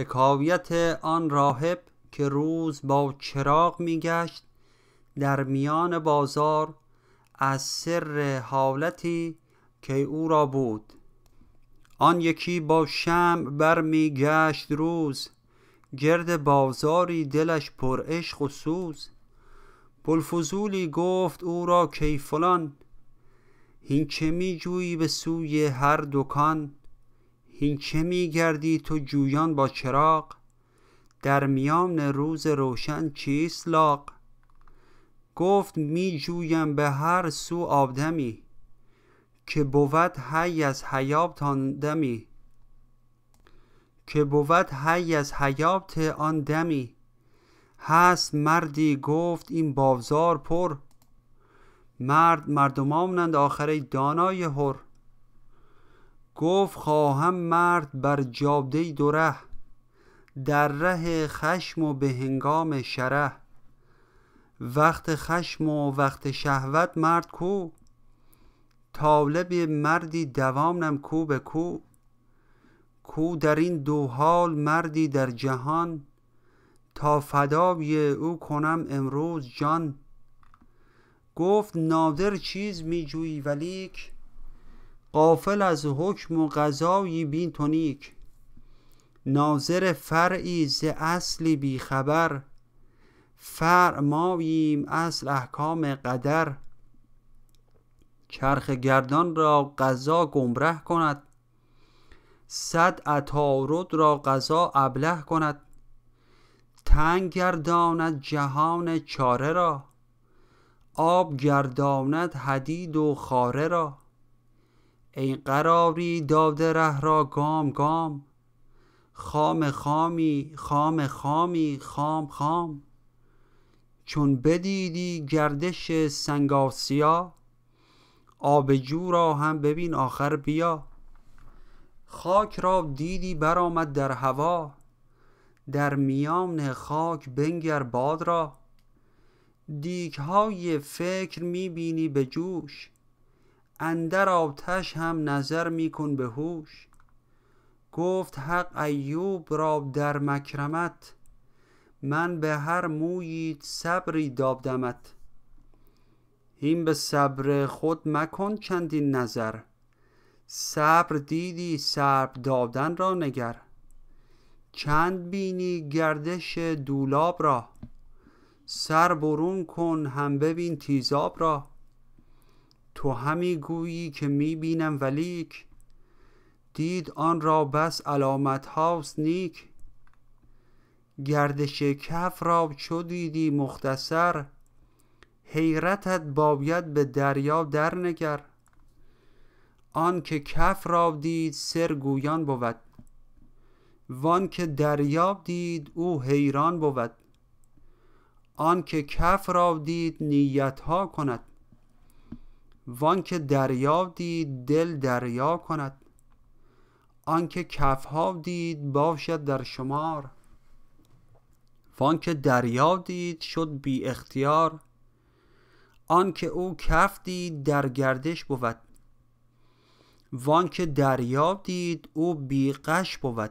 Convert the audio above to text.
حکایت آن راهب که روز با چراغ میگشت در میان بازار از سر حالتی که او را بود. آن یکی با شمع برمی گشت روز گرد بازاری دلش پر عشق و سوز. بوالفضولی گفت او را کای فلان هین چه می جویی به سوی هر دکان؟ هین چه می گردی تو جویان با چراغ؟ در میان روز روشن چیست لاغ؟ گفت می جویم به هر سو آدمی که بود حی از حیات آن دمی. که بود حی از حیات آن دمی. هست مردی گفت این بازار پر. مرد مردمانند آخر ای دانای هر. گفت خواهم مرد بر جاده دو ره در ره خشم و به هنگام شره وقت خشم و وقت شهوت مرد کو طالب مردی دوانم کو به کو. کو در این دو حال مردی در جهان تا فدای او کنم امروز جان. گفت نادر چیز می جویی ولیک غافل از حکم و قضایی بین تو نیک. ناظر فرعی ز اصلی بی خبر. فرع ماییم اصل احکام قدر. چرخ گردان را قضا گمره کند. صد عطارد را قضا ابله کند. تنگ گرداند جهان چاره را. آب گرداند حدید و خاره را. ای قراری داده ره را گام گام. خام خامی خام خامی خام خام. چون بدیدی گردش سنگ آسیا آب جو را هم ببین آخر بیا. خاک را دیدی برآمد در هوا در میان خاک بنگر باد را. دیگ های فکر می بینی به جوش اندر آتش هم نظر می کن به هوش. گفت حق ایوب را در مکرمت من به هر موییت صبری دادمت هین به صبر خود مکن چندین نظر صبر دیدی صبر دادن را نگر. چند بینی گردش دولاب را سر برون کن هم ببین تیزاب را. تو همی گویی که می بینم ولیک. دید آن را بس علامت هاست نیک. گردش کف را چو دیدی مختصر حیرتت باید به دریا در نگر آنک کف را دید سر گویان بود وانک دریا دید او حیران بود. آنک کف را دید نیت ها کند. وانک دریا دید دل دریا کند. آنک کف ها دید باشد در شمار. وانک دریا دید شد بی اختیار. آنک او کف دید در گردش بود. وانک دریا دید او بی غش بود.